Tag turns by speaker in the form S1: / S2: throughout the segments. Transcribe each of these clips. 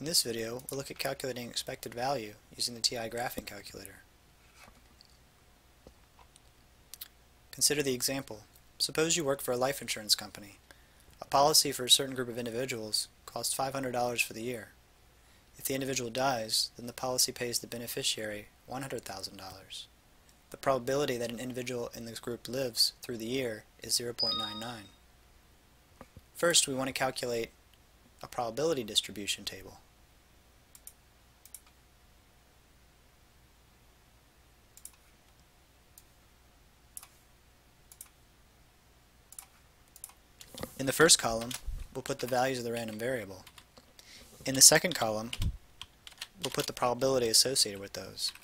S1: In this video, we'll look at calculating expected value using the TI graphing calculator. Consider the example. Suppose you work for a life insurance company. A policy for a certain group of individuals costs $500 for the year. If the individual dies, then the policy pays the beneficiary $100,000. The probability that an individual in this group lives through the year is 0.99. First, we want to calculate a probability distribution table. In the first column, we'll put the values of the random variable. In the second column, we'll put the probability associated with those.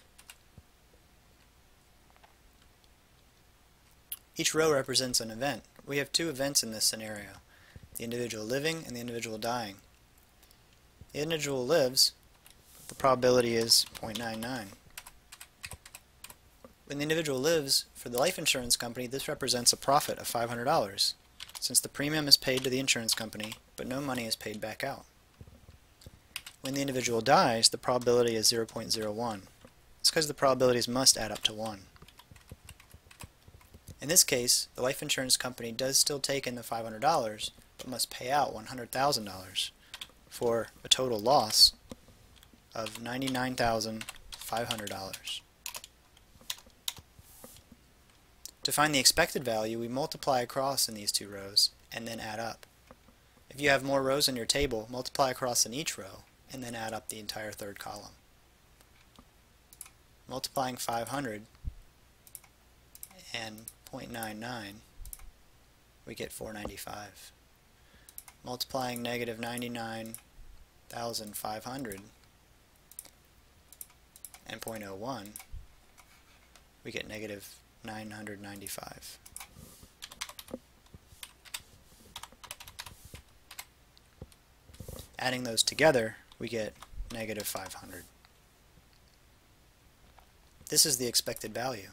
S1: Each row represents an event. We have two events in this scenario, the individual living and the individual dying. The individual lives, the probability is 0.99. When the individual lives, for the life insurance company, this represents a profit of $500 since the premium is paid to the insurance company, but no money is paid back out. When the individual dies, the probability is 0.01. It's because the probabilities must add up to 1. In this case, the life insurance company does still take in the $500, but must pay out $100,000 for a total loss of $99,500. To find the expected value, we multiply across in these two rows and then add up. If you have more rows in your table, multiply across in each row and then add up the entire third column. Multiplying 500 and 0.99, we get 495. Multiplying negative 99,500 and 0.01, we get negative 995. Adding those together, we get negative 500. This is the expected value.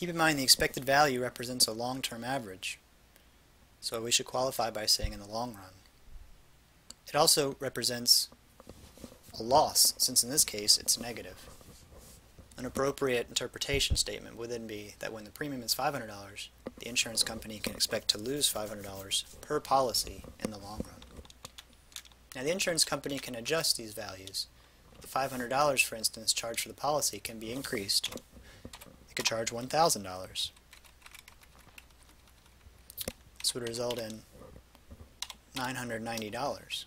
S1: Keep in mind the expected value represents a long-term average, so we should qualify by saying in the long run. It also represents a loss, since in this case it's negative. An appropriate interpretation statement would then be that when the premium is $500, the insurance company can expect to lose $500 per policy in the long run. Now the insurance company can adjust these values. The $500, for instance, charged for the policy can be increased could charge $1,000. This would result in $990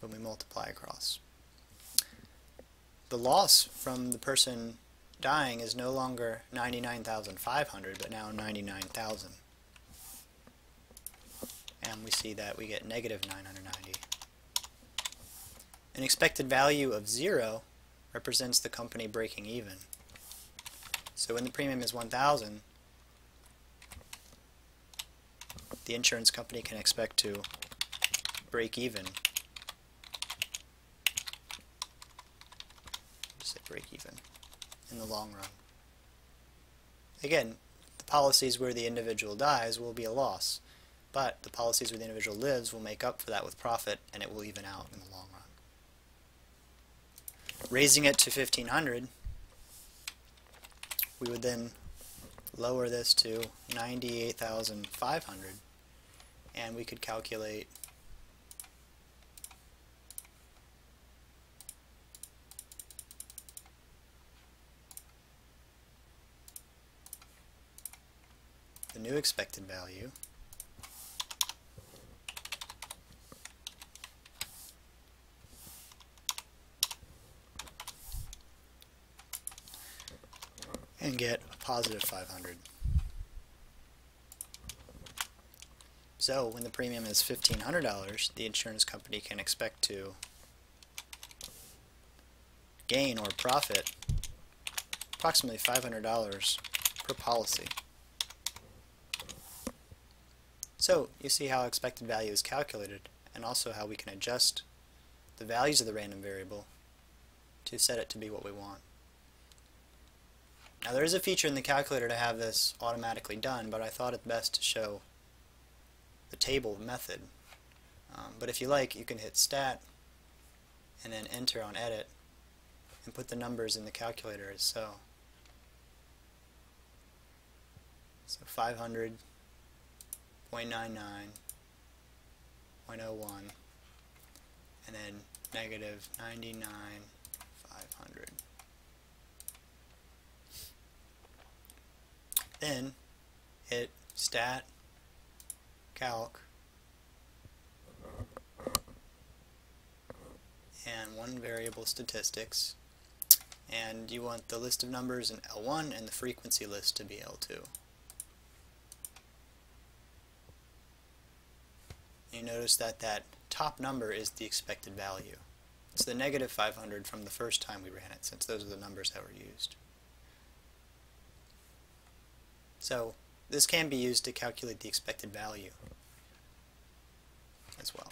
S1: when we multiply across. The loss from the person dying is no longer 99,500 but now 99,000. And we see that we get negative 990. An expected value of 0 represents the company breaking even. So when the premium is 1000 the insurance company can expect to break even. Say break even in the long run. Again, the policies where the individual dies will be a loss, but the policies where the individual lives will make up for that with profit and it will even out in the long run. Raising it to 1500, we would then lower this to 98,500 and we could calculate the new expected value and get a positive 500. So when the premium is $1,500, the insurance company can expect to gain or profit approximately $500 per policy. So you see how expected value is calculated and also how we can adjust the values of the random variable to set it to be what we want. Now there is a feature in the calculator to have this automatically done, but I thought it best to show the table method. Um, but if you like, you can hit stat and then enter on edit and put the numbers in the calculator as so. So 500, 0.99, 0.01, and then negative 99, 500. Then hit stat, calc, and one variable statistics and you want the list of numbers in L1 and the frequency list to be L2. You notice that that top number is the expected value. It's the negative 500 from the first time we ran it, since those are the numbers that were used. So this can be used to calculate the expected value as well.